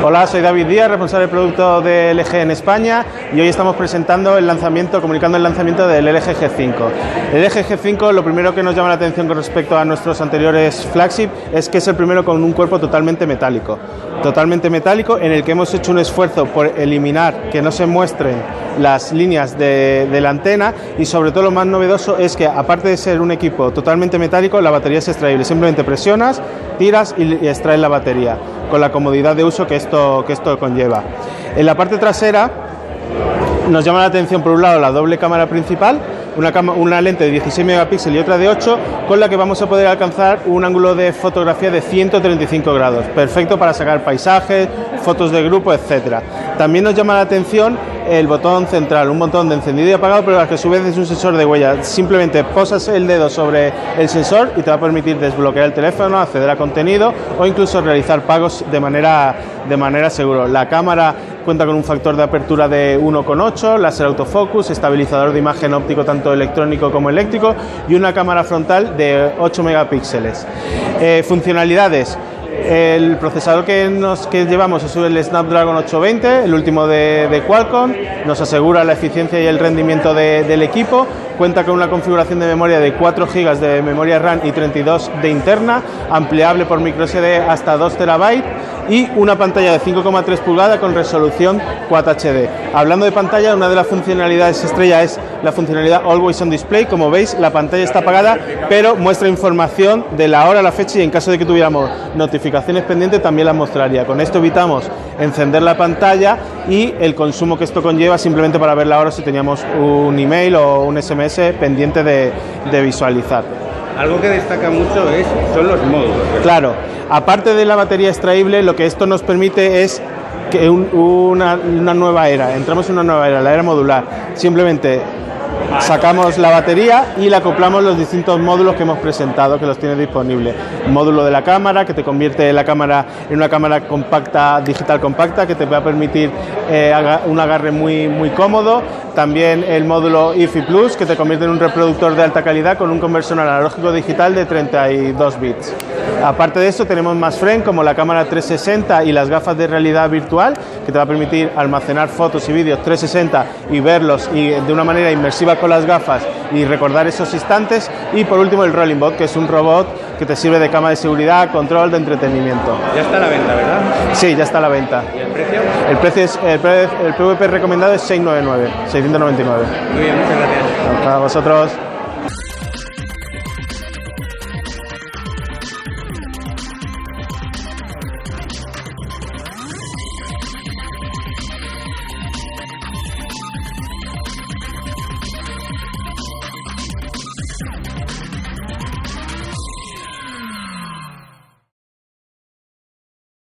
Hola, soy David Díaz, responsable de producto de LG en España y hoy estamos presentando el lanzamiento, comunicando el lanzamiento del LG G5. El LG G5 lo primero que nos llama la atención con respecto a nuestros anteriores flagship es que es el primero con un cuerpo totalmente metálico. Totalmente metálico en el que hemos hecho un esfuerzo por eliminar que no se muestren las líneas de, la antena y sobre todo lo más novedoso es que aparte de ser un equipo totalmente metálico, la batería es extraíble. Simplemente presionas, tiras y, y extraes la batería con la comodidad de uso que esto, que esto conlleva. En la parte trasera nos llama la atención por un lado la doble cámara principal, una, una, lente de 16 megapíxeles y otra de 8, con la que vamos a poder alcanzar un ángulo de fotografía de 135 grados, perfecto para sacar paisajes, fotos de grupo, etc. También nos llama la atención el botón central, un botón de encendido y apagado, pero que a su vez es un sensor de huella. Simplemente posas el dedo sobre el sensor y te va a permitir desbloquear el teléfono, acceder a contenido o incluso realizar pagos de manera, de manera segura. La cámara cuenta con un factor de apertura de 1,8, láser autofocus, estabilizador de imagen óptico tanto electrónico como eléctrico y una cámara frontal de 8 megapíxeles. Eh, funcionalidades el procesador que, nos, que llevamos es el Snapdragon 820, el último de, Qualcomm, nos asegura la eficiencia y el rendimiento del equipo, cuenta con una configuración de memoria de 4 GB de memoria RAM y 32 de interna, ampliable por microSD hasta 2 TB y una pantalla de 5,3 pulgadas con resolución Quad HD. Hablando de pantalla, una de las funcionalidades estrella es la funcionalidad Always on Display. Como veis, la pantalla está apagada, pero muestra información de la hora, la fecha y en caso de que tuviéramos notificaciones pendientes también las mostraría. Con esto evitamos encender la pantalla y el consumo que esto conlleva simplemente para ver la hora si teníamos un email o un SMS pendiente de, visualizar. Algo que destaca mucho es, son los módulos. Claro, aparte de la batería extraíble, lo que esto nos permite es que una, una, nueva era, entramos en una nueva era, la era modular. Simplemente sacamos la batería y le acoplamos los distintos módulos que hemos presentado, que los tiene disponibles. módulo de la cámara, que te convierte la cámara en una cámara compacta, digital compacta, que te va a permitir eh, un agarre muy, muy cómodo. También el módulo IFI Plus, que te convierte en un reproductor de alta calidad con un conversor analógico digital de 32 bits. Aparte de eso, tenemos más frame como la cámara 360 y las gafas de realidad virtual, que te va a permitir almacenar fotos y vídeos 360 y verlos y de una manera inmersiva con las gafas y recordar esos instantes. Y por último, el Rolling Bot, que es un robot que te sirve de cama de seguridad, control, de entretenimiento. Ya está a la venta, ¿verdad? Sí, ya está a la venta. ¿Y el precio? El precio es, el, PVP recomendado es 699, 699. Muy bien, muchas gracias. Para vosotros.